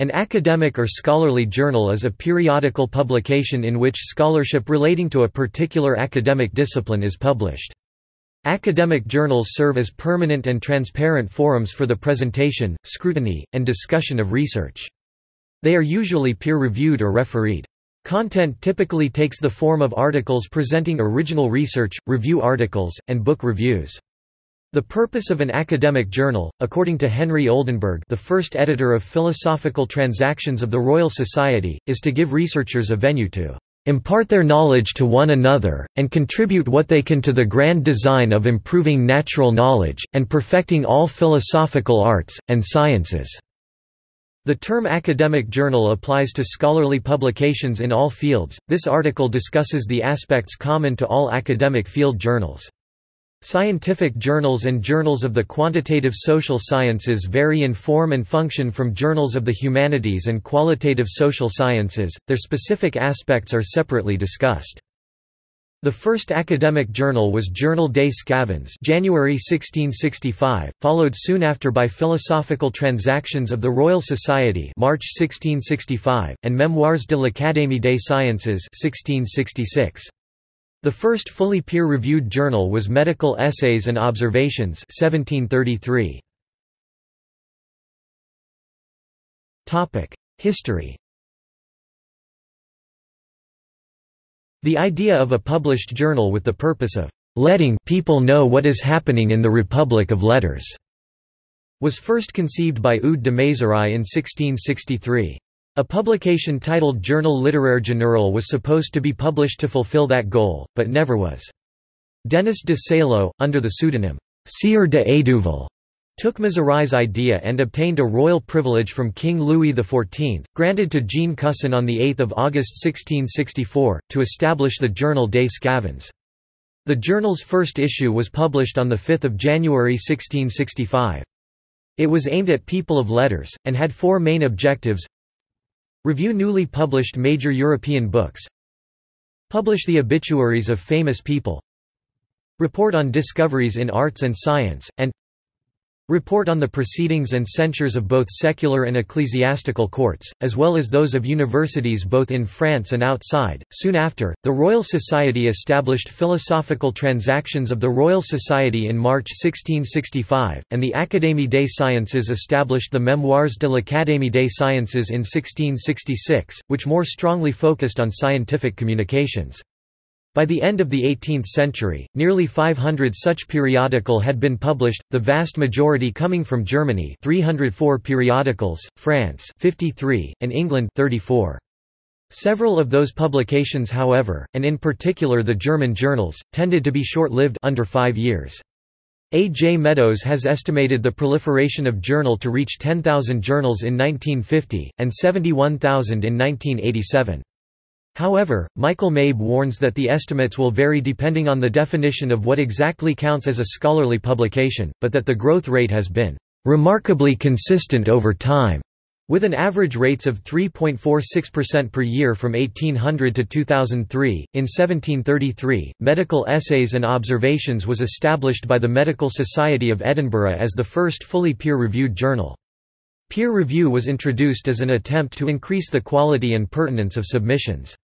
An academic or scholarly journal is a periodical publication in which scholarship relating to a particular academic discipline is published. Academic journals serve as permanent and transparent forums for the presentation, scrutiny, and discussion of research. They are usually peer-reviewed or refereed. Content typically takes the form of articles presenting original research, review articles, and book reviews. The purpose of an academic journal, according to Henry Oldenburg the first editor of Philosophical Transactions of the Royal Society, is to give researchers a venue to impart their knowledge to one another, and contribute what they can to the grand design of improving natural knowledge, and perfecting all philosophical arts, and sciences." The term academic journal applies to scholarly publications in all fields. This article discusses the aspects common to all academic field journals. Scientific journals and journals of the quantitative social sciences vary in form and function from journals of the humanities and qualitative social sciences, their specific aspects are separately discussed. The first academic journal was Journal des Sçavans January 1665, followed soon after by Philosophical Transactions of the Royal Society March 1665, and Memoires de l'Académie des Sciences 1666. The first fully peer-reviewed journal was Medical Essays and Observations 1733. History The idea of a published journal with the purpose of letting people know what is happening in the Republic of Letters was first conceived by Eudes de Mézeray in 1663. A publication titled Journal littéraire général was supposed to be published to fulfill that goal, but never was. Denis de Sallo, under the pseudonym Sieur de Hédouville, took Mézeray's idea and obtained a royal privilege from King Louis XIV, granted to Jean Cusson on 8 August 1664, to establish the Journal des Sçavans. The journal's first issue was published on 5 January 1665. It was aimed at people of letters, and had four main objectives Review newly published major European books Publish the obituaries of famous people Report on discoveries in arts and science, and Report on the proceedings and censures of both secular and ecclesiastical courts, as well as those of universities both in France and outside. Soon after, the Royal Society established Philosophical Transactions of the Royal Society in March 1665, and the Académie des Sciences established the Memoires de l'Académie des Sciences in 1666, which more strongly focused on scientific communications. By the end of the 18th century, nearly 500 such periodical had been published, the vast majority coming from Germany 304 periodicals, France 53, and England 34. Several of those publications however, and in particular the German journals, tended to be short-lived under five years. A. J. Meadows has estimated the proliferation of journal to reach 10,000 journals in 1950, and 71,000 in 1987. However, Michael Mabe warns that the estimates will vary depending on the definition of what exactly counts as a scholarly publication, but that the growth rate has been remarkably consistent over time, with an average rates of 3.46% per year from 1800 to 2003. In 1733, Medical Essays and Observations was established by the Medical Society of Edinburgh as the first fully peer-reviewed journal. Peer review was introduced as an attempt to increase the quality and pertinence of submissions.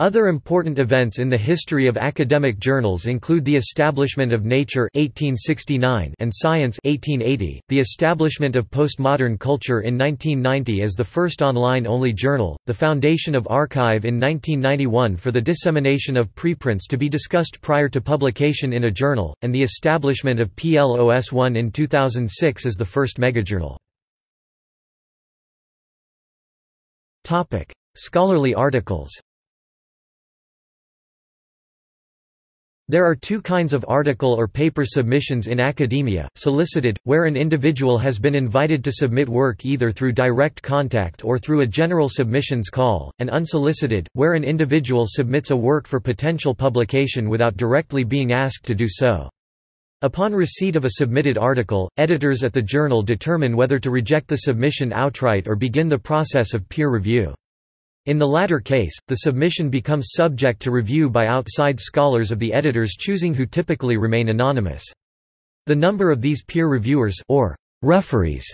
Other important events in the history of academic journals include the establishment of Nature 1869 and Science 1880, the establishment of postmodern culture in 1990 as the first online-only journal, the foundation of arXiv in 1991 for the dissemination of preprints to be discussed prior to publication in a journal, and the establishment of PLOS ONE in 2006 as the first megajournal. Scholarly articles There are two kinds of article or paper submissions in academia, solicited, where an individual has been invited to submit work either through direct contact or through a general submissions call, and unsolicited, where an individual submits a work for potential publication without directly being asked to do so. Upon receipt of a submitted article, editors at the journal determine whether to reject the submission outright or begin the process of peer review. In the latter case, the submission becomes subject to review by outside scholars of the editor's choosing who typically remain anonymous. The number of these peer reviewers or referees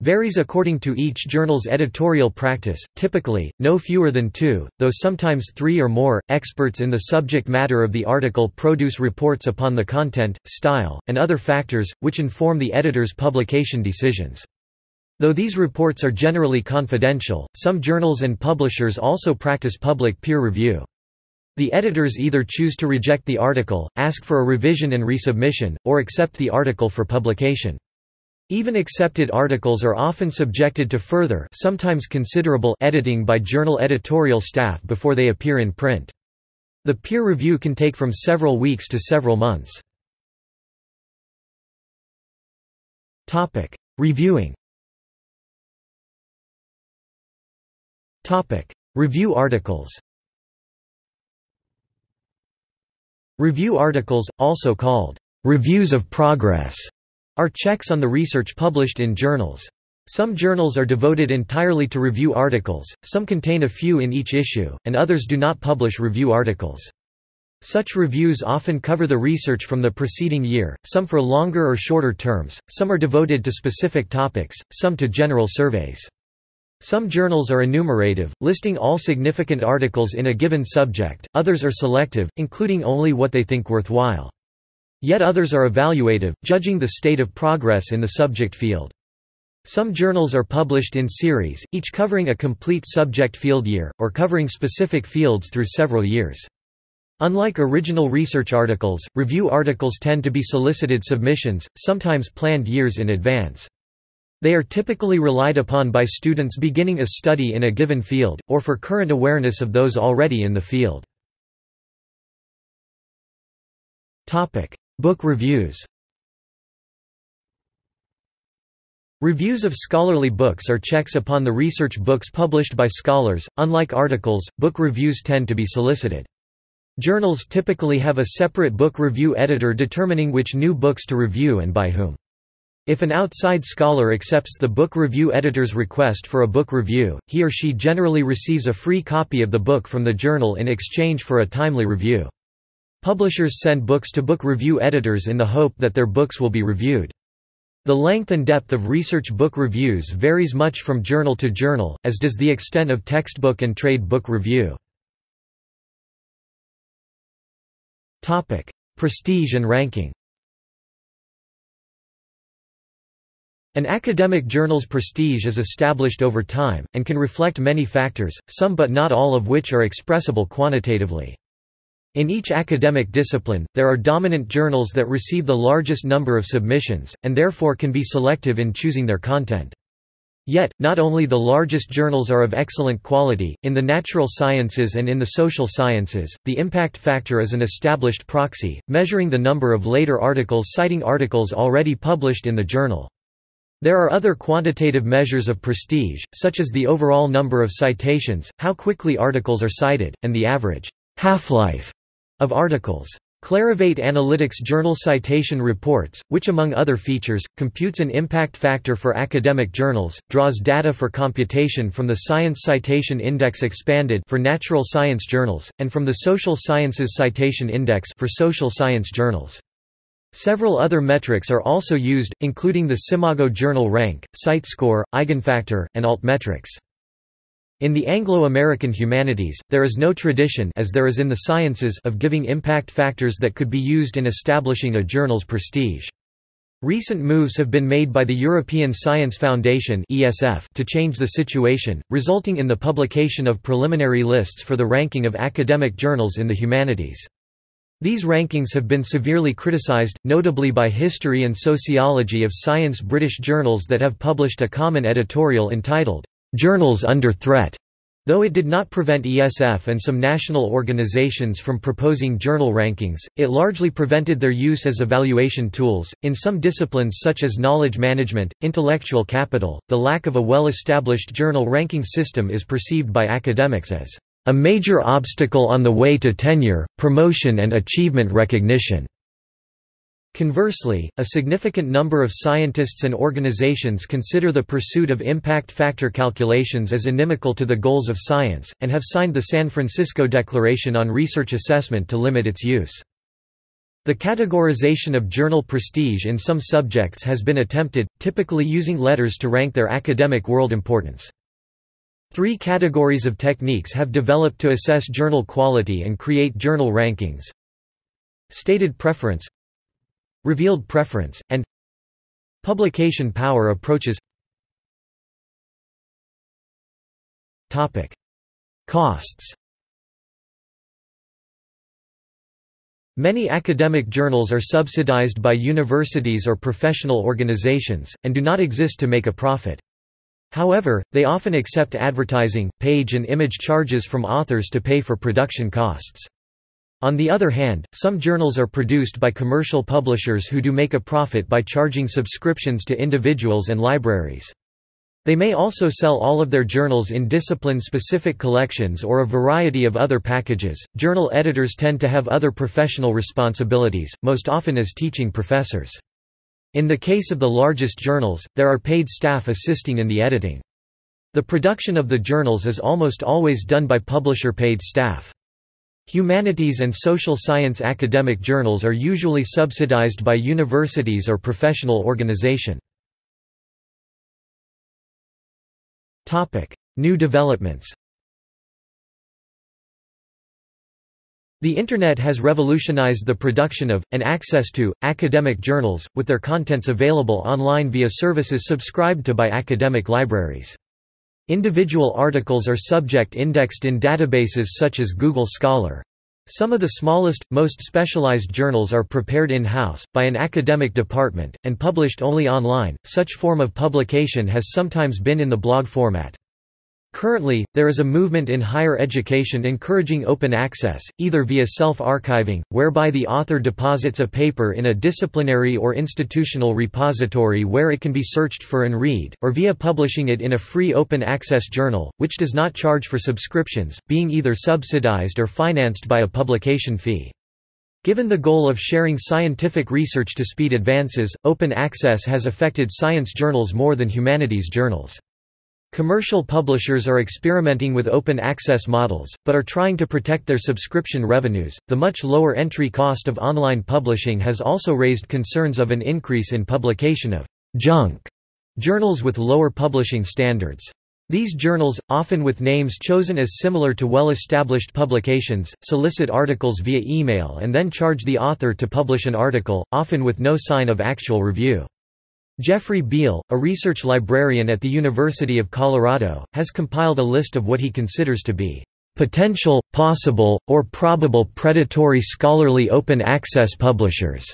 varies according to each journal's editorial practice, typically, no fewer than two, though sometimes three or more, experts in the subject matter of the article produce reports upon the content, style, and other factors, which inform the editor's publication decisions. Though these reports are generally confidential, some journals and publishers also practice public peer review. The editors either choose to reject the article, ask for a revision and resubmission, or accept the article for publication. Even accepted articles are often subjected to further sometimes considerable editing by journal editorial staff before they appear in print. The peer review can take from several weeks to several months. Reviewing Review articles Review articles, also called reviews of progress, are checks on the research published in journals. Some journals are devoted entirely to review articles, some contain a few in each issue, and others do not publish review articles. Such reviews often cover the research from the preceding year, some for longer or shorter terms, some are devoted to specific topics, some to general surveys. Some journals are enumerative, listing all significant articles in a given subject, others are selective, including only what they think worthwhile. Yet others are evaluative, judging the state of progress in the subject field. Some journals are published in series, each covering a complete subject field year, or covering specific fields through several years. Unlike original research articles, review articles tend to be solicited submissions, sometimes planned years in advance. They are typically relied upon by students beginning a study in a given field, or for current awareness of those already in the field. Book reviews Reviews of scholarly books are checks upon the research books published by scholars. Unlike articles, book reviews tend to be solicited. Journals typically have a separate book review editor determining which new books to review and by whom. If an outside scholar accepts the book review editor's request for a book review, he or she generally receives a free copy of the book from the journal in exchange for a timely review. Publishers send books to book review editors in the hope that their books will be reviewed. The length and depth of research book reviews varies much from journal to journal, as does the extent of textbook and trade book review. Prestige and ranking An academic journal's prestige is established over time, and can reflect many factors, some but not all of which are expressible quantitatively. In each academic discipline, there are dominant journals that receive the largest number of submissions, and therefore can be selective in choosing their content. Yet, not only the largest journals are of excellent quality, in the natural sciences and in the social sciences, the impact factor is an established proxy, measuring the number of later articles citing articles already published in the journal. There are other quantitative measures of prestige, such as the overall number of citations, how quickly articles are cited, and the average half-life of articles. Clarivate Analytics Journal Citation Reports, which among other features, computes an impact factor for academic journals, draws data for computation from the Science Citation Index Expanded for natural science journals, and from the Social Sciences Citation Index for social science journals. Several other metrics are also used, including the SCImago Journal Rank, CiteScore, Eigenfactor, and Altmetrics. In the Anglo-American humanities, there is no tradition as there is in the sciences of giving impact factors that could be used in establishing a journal's prestige. Recent moves have been made by the European Science Foundation to change the situation, resulting in the publication of preliminary lists for the ranking of academic journals in the humanities. These rankings have been severely criticized, notably by History and Sociology of Science British journals that have published a common editorial entitled journals under threat. Though it did not prevent ESF and some national organizations from proposing journal rankings, it largely prevented their use as evaluation tools. In some disciplines such as knowledge management, intellectual capital, the lack of a well established journal ranking system is perceived by academics as a major obstacle on the way to tenure, promotion, and achievement recognition. Conversely, a significant number of scientists and organizations consider the pursuit of impact factor calculations as inimical to the goals of science, and have signed the San Francisco Declaration on Research Assessment to limit its use. The categorization of journal prestige in some subjects has been attempted, typically using letters to rank their academic world importance. Three categories of techniques have developed to assess journal quality and create journal rankings. Stated preference Revealed preference, and Publication power approaches Topic. Costs Many academic journals are subsidized by universities or professional organizations, and do not exist to make a profit. However, they often accept advertising, page and image charges from authors to pay for production costs. On the other hand, some journals are produced by commercial publishers who do make a profit by charging subscriptions to individuals and libraries. They may also sell all of their journals in discipline-specific collections or a variety of other packages. Journal editors tend to have other professional responsibilities, most often as teaching professors. In the case of the largest journals, there are paid staff assisting in the editing. The production of the journals is almost always done by publisher-paid staff. Humanities and social science academic journals are usually subsidized by universities or professional organization. New developments The Internet has revolutionized the production of, and access to, academic journals, with their contents available online via services subscribed to by academic libraries. Individual articles are subject indexed in databases such as Google Scholar. Some of the smallest, most specialized journals are prepared in-house, by an academic department, and published only online. Such form of publication has sometimes been in the blog format. Currently, there is a movement in higher education encouraging open access, either via self-archiving, whereby the author deposits a paper in a disciplinary or institutional repository where it can be searched for and read, or via publishing it in a free open access journal, which does not charge for subscriptions, being either subsidized or financed by a publication fee. Given the goal of sharing scientific research to speed advances, open access has affected science journals more than humanities journals. Commercial publishers are experimenting with open access models, but are trying to protect their subscription revenues. The much lower entry cost of online publishing has also raised concerns of an increase in publication of junk journals with lower publishing standards. These journals, often with names chosen as similar to well-established publications, solicit articles via email and then charge the author to publish an article, often with no sign of actual review. Jeffrey Beall, a research librarian at the University of Colorado, has compiled a list of what he considers to be potential, possible, or probable predatory scholarly open access publishers.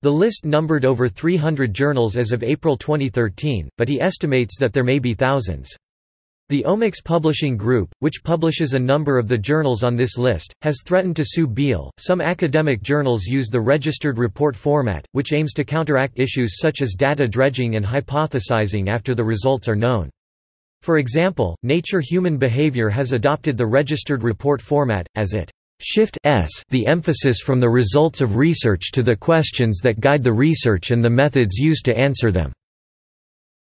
The list numbered over 300 journals as of April 2013, but he estimates that there may be thousands. The Omics Publishing Group, which publishes a number of the journals on this list, has threatened to sue Beall. Some academic journals use the registered report format, which aims to counteract issues such as data dredging and hypothesizing after the results are known. For example, Nature Human Behavior has adopted the registered report format, as it shift s the emphasis from the results of research to the questions that guide the research and the methods used to answer them.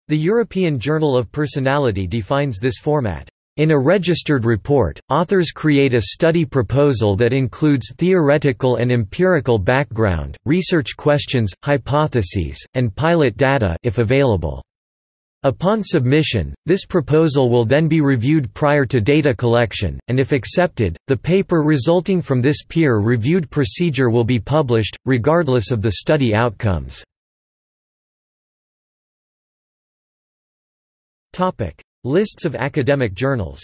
The European Journal of Personality defines this format. In a registered report, authors create a study proposal that includes theoretical and empirical background, research questions, hypotheses, and pilot data if available. Upon submission, this proposal will then be reviewed prior to data collection, and if accepted, the paper resulting from this peer-reviewed procedure will be published, regardless of the study outcomes. Topic: Lists of academic journals.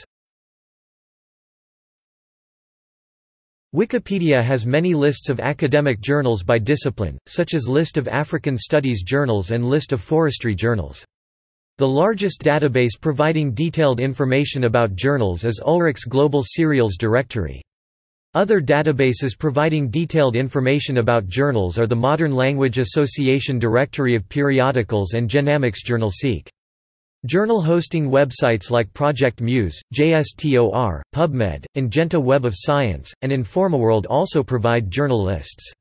Wikipedia has many lists of academic journals by discipline, such as List of African Studies journals and List of forestry journals. The largest database providing detailed information about journals is Ulrich's Global Serials Directory. Other databases providing detailed information about journals are the Modern Language Association Directory of Periodicals and Genamics Journal Seek. Journal hosting websites like Project Muse, JSTOR, PubMed, Ingenta Web of Science, and InformaWorld also provide journal lists.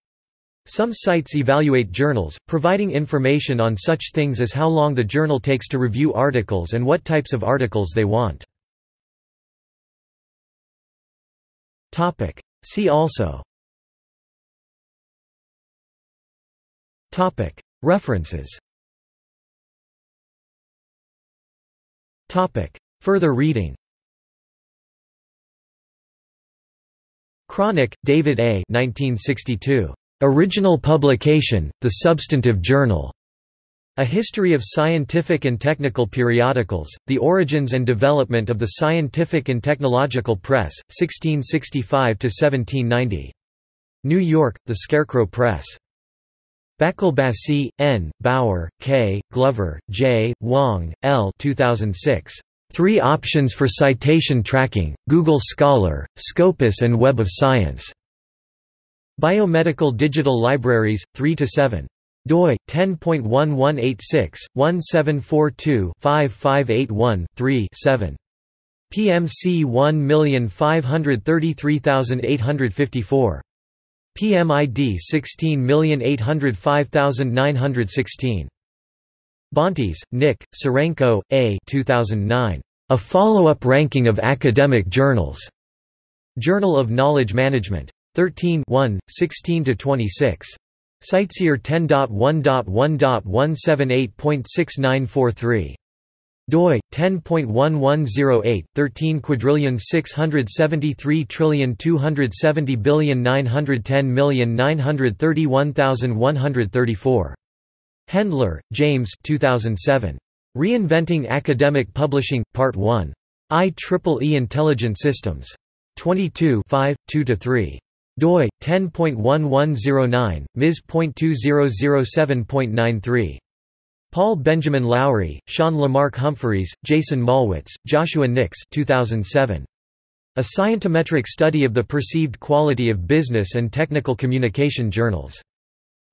Some sites evaluate journals, providing information on such things as how long the journal takes to review articles and what types of articles they want. See also References Further reading Kronick, David A. 1962. Original publication, The Substantive Journal. A History of Scientific and Technical Periodicals, The Origins and Development of the Scientific and Technological Press, 1665–1790. New York, The Scarecrow Press. Bakkalbasi, N., Bauer, K., Glover, J., Wong, L. 2006. Three Options for Citation Tracking, Google Scholar, Scopus and Web of Science. Biomedical Digital Libraries, 3–7 doi 10.1186/1742-5581-3-7 PMC 1533854 PMID 16805916 Bontis, Nick, Serenko, A 2009. A follow-up ranking of academic journals. Journal of Knowledge Management. 13 16–26. CiteSeer 10.1.1.178.6943 doi 10.1108 13 quadrillion 673 trillion 270 billion 910 million 931134 Hendler, James 2007 Reinventing Academic Publishing Part 1 IEEE Intelligent Systems. 22 5 2 3 doi 10.1109 ms.2007.93 Paul Benjamin Lowry, Sean LaMarc Humphreys, Jason Malwitz, Joshua Nix 2007. A Scientometric Study of the Perceived Quality of Business and Technical Communication Journals.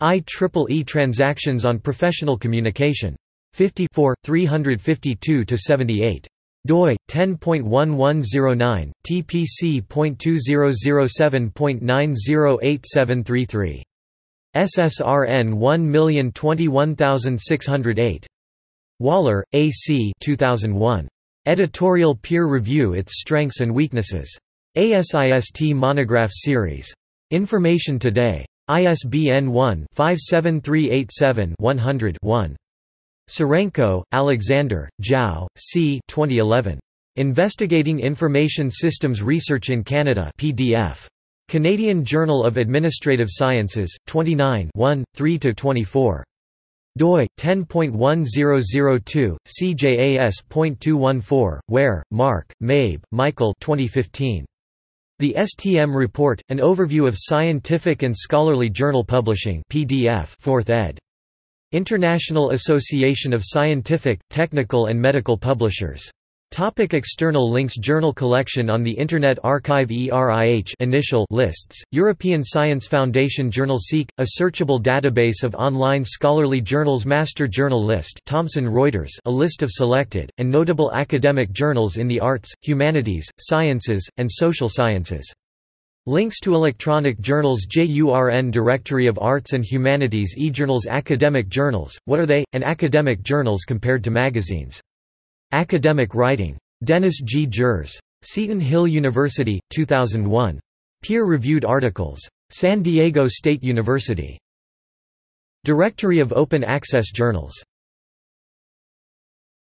IEEE Transactions on Professional Communication. 54, 352–78 doi 10.1109 tpc.2007.908733 SSRN 1021608 Waller, A. C. 2001. Editorial Peer Review Its Strengths and Weaknesses. ASIST Monograph Series. Information Today. ISBN 1-57387-100-1. Serenko, Alexander, Zhao, C. 2011. Investigating Information Systems Research in Canada PDF. Canadian Journal of Administrative Sciences, 29 1, 3–24 doi 10.1002 cjas.214 Ware mark mabe michael 2015 the STM report an overview of scientific and scholarly journal publishing pdf 4th ed. International Association of Scientific, Technical and Medical Publishers. Topic external links Journal collection on the Internet Archive ERIH initial lists, European Science Foundation Journal Seek, a searchable database of online scholarly journals Master Journal List Thomson Reuters a list of selected, and notable academic journals in the arts, humanities, sciences, and social sciences. Links to electronic journals JURN Directory of Arts and Humanities eJournals Academic journals, what are they, and academic journals compared to magazines. Academic Writing. Dennis G. Jerz. Seton Hill University, 2001. Peer-reviewed articles. San Diego State University. Directory of Open Access Journals